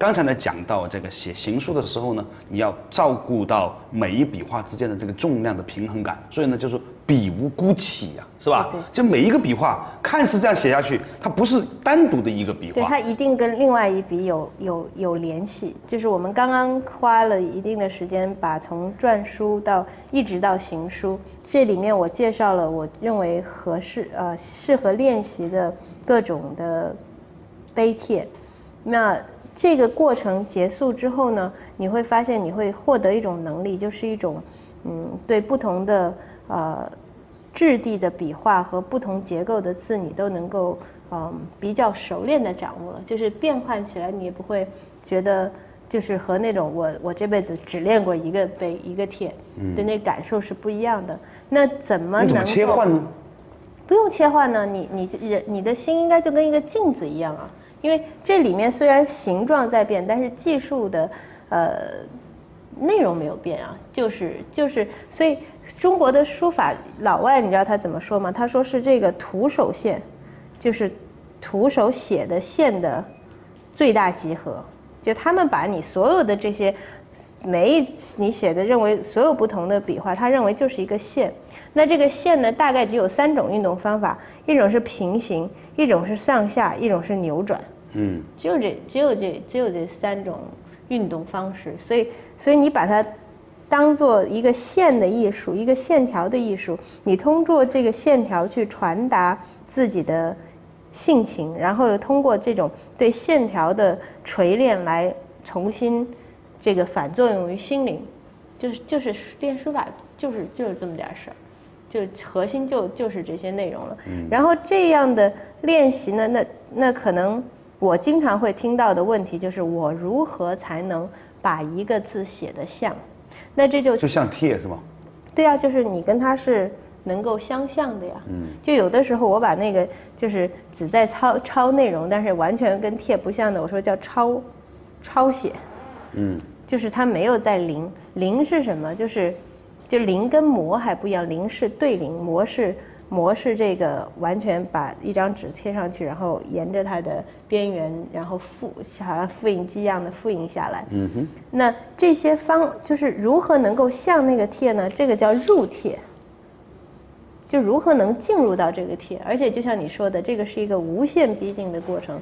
刚才呢讲到这个写行书的时候呢，你要照顾到每一笔画之间的这个重量的平衡感，所以呢就是笔无孤起呀，是吧？对对就每一个笔画看似这样写下去，它不是单独的一个笔画对，它一定跟另外一笔有有有联系。就是我们刚刚花了一定的时间，把从篆书到一直到行书，这里面我介绍了我认为合适呃适合练习的各种的碑帖。那这个过程结束之后呢，你会发现你会获得一种能力，就是一种嗯对不同的呃质地的笔画和不同结构的字，你都能够嗯比较熟练的掌握了，就是变换起来你也不会觉得就是和那种我我这辈子只练过一个碑一个帖的那感受是不一样的。那怎么能切换呢？不用切换呢，你你人你的心应该就跟一个镜子一样啊，因为这里面虽然形状在变，但是技术的呃内容没有变啊，就是就是，所以中国的书法老外你知道他怎么说吗？他说是这个徒手线，就是徒手写的线的最大集合，就他们把你所有的这些每一你写的认为所有不同的笔画，他认为就是一个线。那这个线呢，大概只有三种运动方法，一种是平行，一种是上下，一种是扭转。嗯，只有这只有这只有这三种运动方式，所以所以你把它当做一个线的艺术，一个线条的艺术，你通过这个线条去传达自己的性情，然后又通过这种对线条的锤炼来重新这个反作用于心灵，就是就是练书法就是就是这么点事儿。就核心就就是这些内容了，然后这样的练习呢，那那可能我经常会听到的问题就是我如何才能把一个字写得像？那这就就像帖是吗？对啊，就是你跟他是能够相像的呀。嗯，就有的时候我把那个就是只在抄抄内容，但是完全跟帖不像的，我说叫抄抄写。嗯，就是它没有在零零是什么？就是就零跟摹还不一样，零是对临，摹是摹是这个完全把一张纸贴上去，然后沿着它的边缘，然后复好像复印机一样的复印下来。嗯哼，那这些方就是如何能够像那个贴呢？这个叫入帖，就如何能进入到这个帖，而且就像你说的，这个是一个无限逼近的过程。